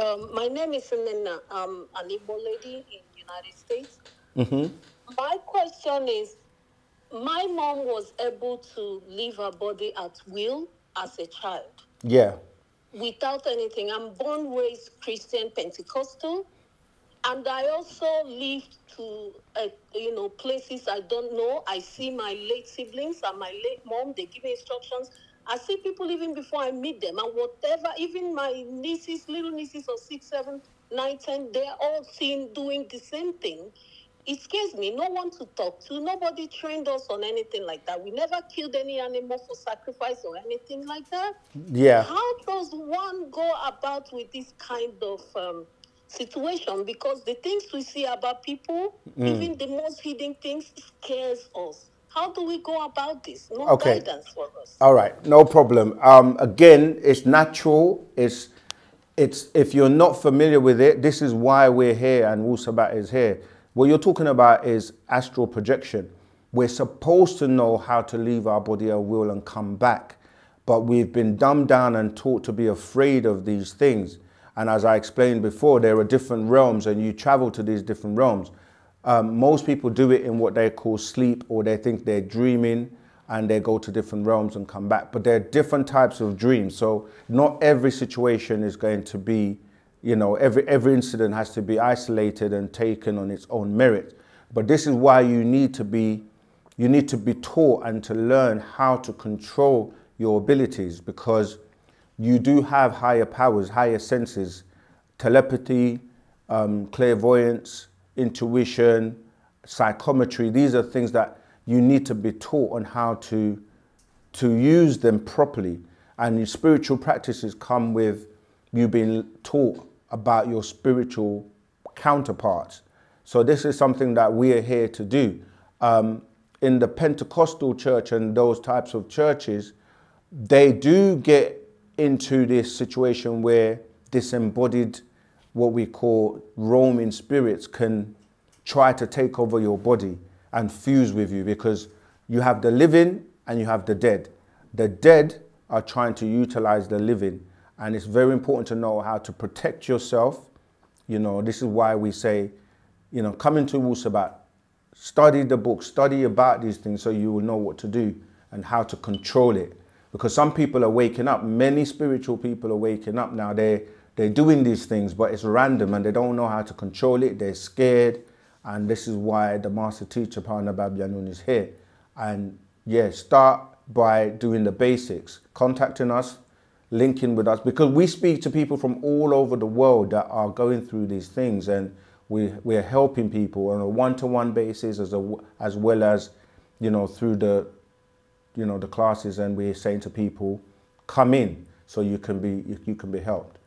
Um, my name is Nena. I'm an Igbo lady in the United States. Mm-hmm. My question is, my mom was able to leave her body at will as a child Yeah. without anything. I'm born raised Christian Pentecostal, and I also lived to uh, you know places I don't know. I see my late siblings and my late mom. They give me instructions. I see people even before I meet them, and whatever. Even my nieces, little nieces of six, seven, nine, ten, they're all seen doing the same thing. It scares me. No one to talk to. Nobody trained us on anything like that. We never killed any animal for sacrifice or anything like that. Yeah. How does one go about with this kind of um, situation? Because the things we see about people, Mm. even the most hidden things, scares us. How do we go about this? No Okay. guidance for us. All right, no problem. Um, again, it's natural. It's it's if you're not familiar with it, this is why we're here and Wusabat is here. What you're talking about is astral projection. We're supposed to know how to leave our body at will and come back, but we've been dumbed down and taught to be afraid of these things. And as I explained before, there are different realms, and you travel to these different realms. Um, most people do it in what they call sleep, or they think they're dreaming and they go to different realms and come back. But there are different types of dreams. So not every situation is going to be, you know, every every incident has to be isolated and taken on its own merit. But this is why you need to be you need to be taught and to learn how to control your abilities because you do have higher powers, higher senses, telepathy, um, clairvoyance, intuition, psychometry. These are things that you need to be taught on how to to use them properly. And spiritual practices come with you being taught about your spiritual counterparts. So this is something that we are here to do. Um, in the Pentecostal church and those types of churches, they do get into this situation where disembodied, what we call roaming spirits, can try to take over your body and fuse with you because you have the living and you have the dead. The dead are trying to utilize the living, and it's very important to know how to protect yourself. You know, this is why we say, you know, come into Wusabat, study the book, study about these things so you will know what to do and how to control it. Because some people are waking up, many spiritual people are waking up now. They they're doing these things, but it's random and they don't know how to control it. They're scared, and this is why the master teacher Pana Babyanun is here. And yeah, start by doing the basics, contacting us, linking with us, because we speak to people from all over the world that are going through these things, and we we're helping people on a one-to-one basis as a, as well as you know through the you know the classes, and we're saying to people, come in so you can be you can be helped.